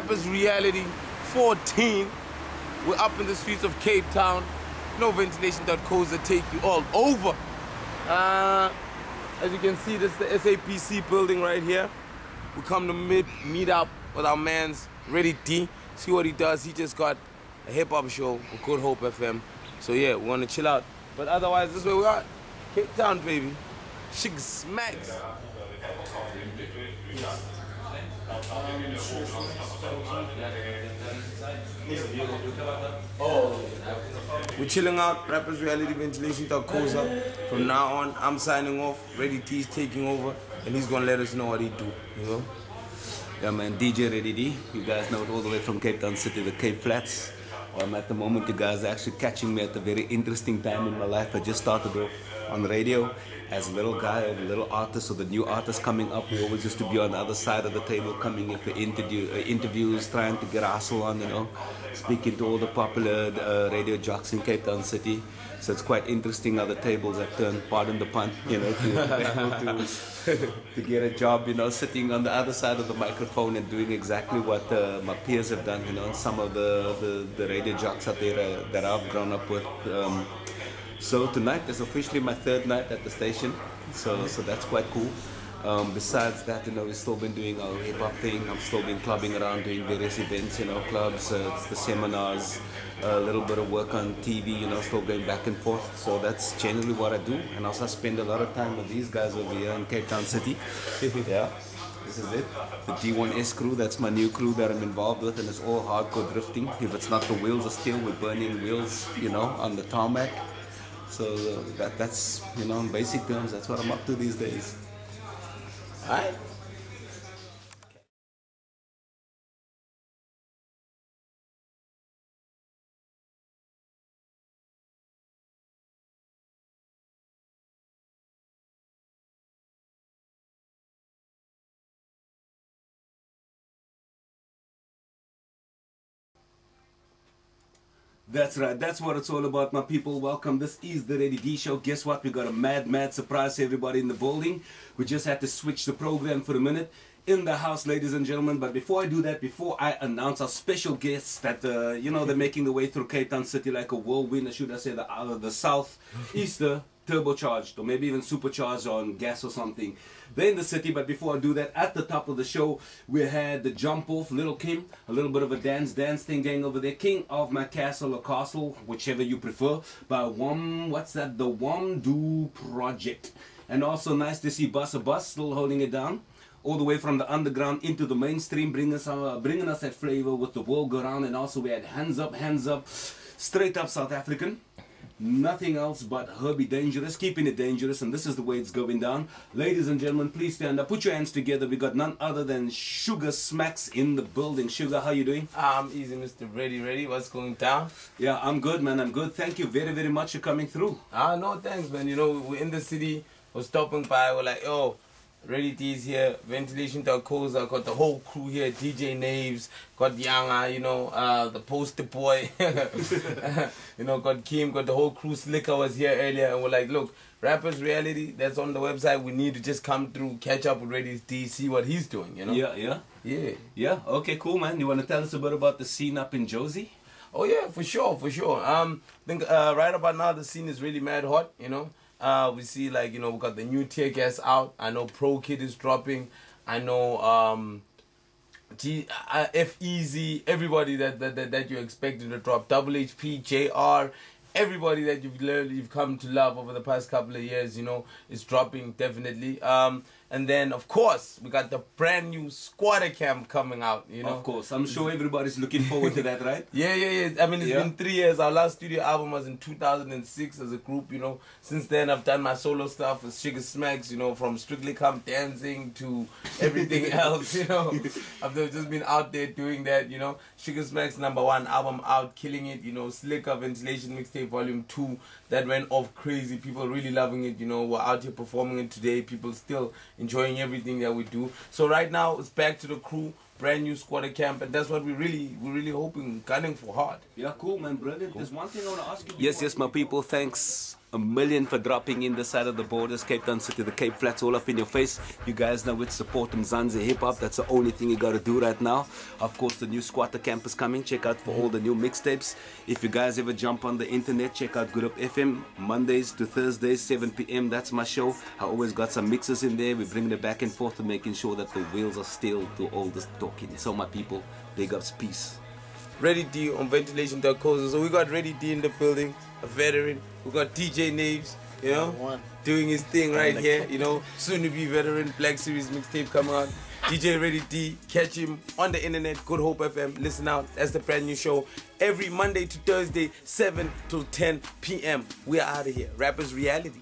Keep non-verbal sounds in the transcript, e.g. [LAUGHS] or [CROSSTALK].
Rappers Reality 14. We're up in the streets of Cape Town. No ventilation.co's that take you all over. Uh, as you can see, this is the SABC building right here. We come to meet, meet up with our man's Ready D. See what he does. He just got a hip hop show on Good Hope FM. So yeah, we want to chill out. But otherwise, this is where we are. Cape Town, baby. Shugasmakx. We're chilling out. Rappers Reality Ventilation Koza. From now on, I'm signing off. Ready D's taking over, and he's gonna let us know what he do. You know. Yeah, man, DJ Ready D. You guys know it all the way from Cape Town City to Cape Flats. Um, at the moment, you guys are actually catching me at a very interesting time in my life. I just started off on the radio as a little guy, a little artist, or the new artist coming up. We always used to be on the other side of the table, coming in for interview, uh, interviews, trying to get hustle on, you know, speaking to all the popular uh, radio jocks in Cape Town City. So it's quite interesting how the tables have turned, pardon the pun, you know, to, to, to get a job, you know, sitting on the other side of the microphone and doing exactly what uh, my peers have done, you know, some of the, the, the radio jocks out there that I've grown up with. Um, so tonight is officially my third night at the station, so so that's quite cool. Um, besides that, you know, we've still been doing our hip hop thing. I've still been clubbing around, doing various events, you know, clubs, uh, the seminars, a little bit of work on TV, you know, still going back and forth. So that's generally what I do. And also I spend a lot of time with these guys over here in Cape Town City. [LAUGHS] yeah. This is it. The D1S crew, that's my new crew that I'm involved with, and it's all hardcore drifting. If it's not the wheels of steel, we're burning wheels, you know, on the tarmac. So uh, that, that's, you know, in basic terms, that's what I'm up to these days. Alright? That's right. That's what it's all about, my people. Welcome. This is the Ready D Show. Guess what? We got a mad, mad surprise everybody in the building. We just had to switch the program for a minute. In the house, ladies and gentlemen. But before I do that, before I announce our special guests that, uh, you know, they're [LAUGHS] making their way through Cape Town City like a whirlwind, or should I say, the, uh, the South [LAUGHS] Easter turbocharged or maybe even supercharged on gas or something. They're in the city, but before I do that, at the top of the show, we had the jump off, Little Kim, a little bit of a dance, dance thing going over there. King of my castle or castle, whichever you prefer, by one, what's that? The Wamdue Project. And also nice to see Bus a Bus still holding it down all the way from the underground into the mainstream, bringing us, uh, bringing us that flavor with the world go round. And also we had Hands Up, Hands Up, straight up South African nothing else but Herbie Dangerous, keeping it dangerous, and this is the way it's going down. Ladies and gentlemen, please stand up, put your hands together. We got none other than Shugasmakx in the building. Sugar, how you doing? I'm easy, Mr. Ready, ready. What's going down? Yeah, I'm good, man. I'm good. Thank you very, very much for coming through. Ah, no, thanks, man. You know, we're in the city. We're stopping by. We're like, yo, Ready D's here, Ventilation Koza, got the whole crew here, DJ Naves, got Yanga, you know, uh, the poster boy, [LAUGHS] you know, got Kim, got the whole crew. Slikour was here earlier, and we're like, look, Rappers Reality, that's on the website. We need to just come through, catch up with Ready D, see what he's doing, you know? Yeah, yeah. Yeah. Yeah, okay, cool, man. You want to tell us a bit about the scene up in Jozi? Oh, yeah, for sure, for sure. Um, I think uh, right about now, the scene is really mad hot, you know? Uh, we see like you know we got the new Teargas out. I know Pro Kid is dropping. I know um, G uh, F Easy. Everybody that, that that that you expected to drop. Double HP, JR. Everybody that you've learned, you've come to love over the past couple of years, you know, is dropping definitely. Um, and then, of course, we got the brand new Skwatta Kamp coming out, you know. Of course. I'm sure everybody's looking forward to that, right? [LAUGHS] yeah, yeah, yeah. I mean, it's Yeah. been three years. Our last studio album was in 2006 as a group, you know. Since then, I've done my solo stuff with Shugasmakx, you know, from Strictly Come Dancing to everything [LAUGHS] else, you know. I've just been out there doing that, you know. Shugasmakx number one album out, killing it, you know. Slikour Ventilation Mixtape Volume 2, that went off crazy. People really loving it, you know. We're out here performing it today. People still enjoying everything that we do. So right now, it's back to the crew. Brand new Skwatta Kamp, and that's what we really, we're really hoping, gunning for hard. Yeah, cool, man. Brilliant. There's one thing I want to ask you. Yes, yes, my people. Thanks a million for dropping in the side of the borders, Cape Town City, the Cape Flats, all up in your face. You guys know it's support Mzansi hip hop. That's the only thing you gotta do right now. Of course, the new Skwatta Kamp is coming. Check out for all the new mixtapes. If you guys ever jump on the internet, check out Good Hope FM Mondays to Thursdays, 7 p.m. That's my show. I always got some mixes in there. We bring it back and forth to making sure that the wheels are still to all this talking. So, my people, big ups, peace. Ready D on ventilation co So we got Ready D in the building, a veteran. We got DJ Naves, you know, One. doing his thing right here, you know, soon to be veteran, Black Series mixtape coming out. DJ Ready D, catch him on the internet, Good Hope FM. Listen out, that's the brand new show. Every Monday to Thursday, 7 to 10 p.m. We are out of here. Rappers Reality.